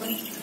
complete